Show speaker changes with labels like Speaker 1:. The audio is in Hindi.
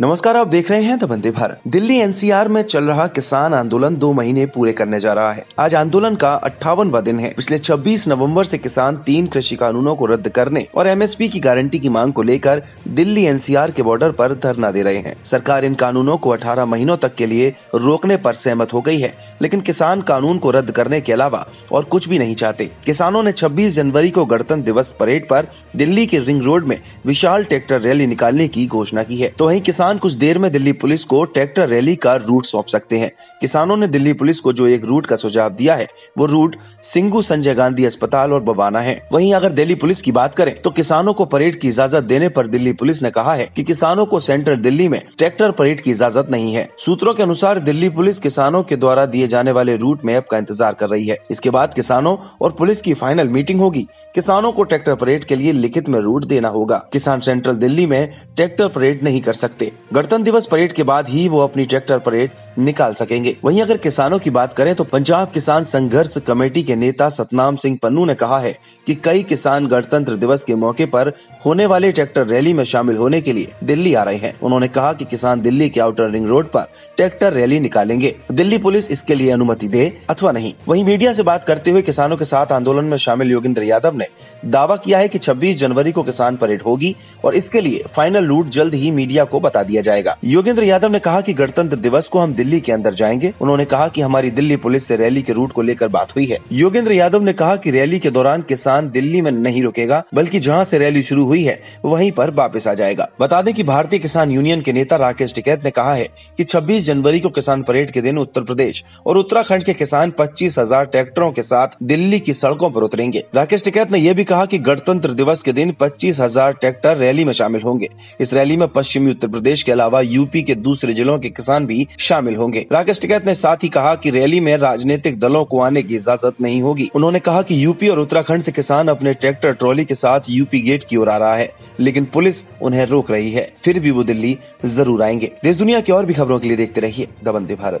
Speaker 1: नमस्कार, आप देख रहे हैं द वंदे भारत। दिल्ली एनसीआर में चल रहा किसान आंदोलन दो महीने पूरे करने जा रहा है। आज आंदोलन का अट्ठावनवा दिन है। पिछले 26 नवंबर से किसान तीन कृषि कानूनों को रद्द करने और एमएसपी की गारंटी की मांग को लेकर दिल्ली एनसीआर के बॉर्डर पर धरना दे रहे हैं। सरकार इन कानूनों को 18 महीनों तक के लिए रोकने पर सहमत हो गई है, लेकिन किसान कानून को रद्द करने के अलावा और कुछ भी नहीं चाहते। किसानों ने छब्बीस जनवरी को गणतंत्र दिवस परेड आरोप दिल्ली के रिंग रोड में विशाल ट्रैक्टर रैली निकालने की घोषणा की है। तो वही किसान किसान कुछ देर में दिल्ली पुलिस को ट्रैक्टर रैली का रूट सौंप सकते हैं। किसानों ने दिल्ली पुलिस को जो एक रूट का सुझाव दिया है, वो रूट सिंगू संजय गांधी अस्पताल और बवाना है। वहीं अगर दिल्ली पुलिस की बात करें तो किसानों को परेड की इजाज़त देने पर दिल्ली पुलिस ने कहा है कि किसानों को सेंट्रल दिल्ली में ट्रैक्टर परेड की इजाज़त नहीं है। सूत्रों के अनुसार, दिल्ली पुलिस किसानों के द्वारा दिए जाने वाले रूट मैप का इंतज़ार कर रही है। इसके बाद किसानों और पुलिस की फाइनल मीटिंग होगी। किसानों को ट्रैक्टर परेड के लिए लिखित में रूट देना होगा। किसान सेंट्रल दिल्ली में ट्रैक्टर परेड नहीं कर सकते। गणतंत्र दिवस परेड के बाद ही वो अपनी ट्रैक्टर परेड निकाल सकेंगे। वहीं अगर किसानों की बात करें तो पंजाब किसान संघर्ष कमेटी के नेता सतनाम सिंह पन्नू ने कहा है कि कई किसान गणतंत्र दिवस के मौके पर होने वाले ट्रैक्टर रैली में शामिल होने के लिए दिल्ली आ रहे हैं। उन्होंने कहा कि किसान दिल्ली के आउटर रिंग रोड पर ट्रैक्टर रैली निकालेंगे। दिल्ली पुलिस इसके लिए अनुमति दे अथवा नहीं। वही मीडिया ऐसी बात करते हुए किसानों के साथ आंदोलन में शामिल योगेंद्र यादव ने दावा किया है की छब्बीस जनवरी को किसान परेड होगी और इसके लिए फाइनल रूट जल्द ही मीडिया को बता दिया जाएगा। योगेंद्र यादव ने कहा कि गणतंत्र दिवस को हम दिल्ली के अंदर जाएँगे। उन्होंने कहा कि हमारी दिल्ली पुलिस से रैली के रूट को लेकर बात हुई है। योगेंद्र यादव ने कहा कि रैली के दौरान किसान दिल्ली में नहीं रुकेगा, बल्कि जहाँ से रैली शुरू हुई है, वहीं पर वापस आ जाएगा। बता दें कि भारतीय किसान यूनियन के नेता राकेश टिकैत ने कहा है कि 26 जनवरी को किसान परेड के दिन उत्तर प्रदेश और उत्तराखंड के किसान पच्चीस हज़ार ट्रैक्टरों के साथ दिल्ली की सड़कों पर उतरेंगे। राकेश टिकैत ने यह भी कहा कि गणतंत्र दिवस के दिन पच्चीस हज़ार ट्रैक्टर रैली में शामिल होंगे। इस रैली में पश्चिमी उत्तर प्रदेश के अलावा यूपी के दूसरे जिलों के किसान भी शामिल होंगे। राकेश टिकैत ने साथ ही कहा कि रैली में राजनीतिक दलों को आने की इजाज़त नहीं होगी। उन्होंने कहा कि यूपी और उत्तराखंड से किसान अपने ट्रैक्टर ट्रॉली के साथ यूपी गेट की ओर आ रहा है, लेकिन पुलिस उन्हें रोक रही है। फिर भी वो दिल्ली ज़रूर आएँगे। देश दुनिया की और भी खबरों के लिए देखते रहिए। दबंदे भारत।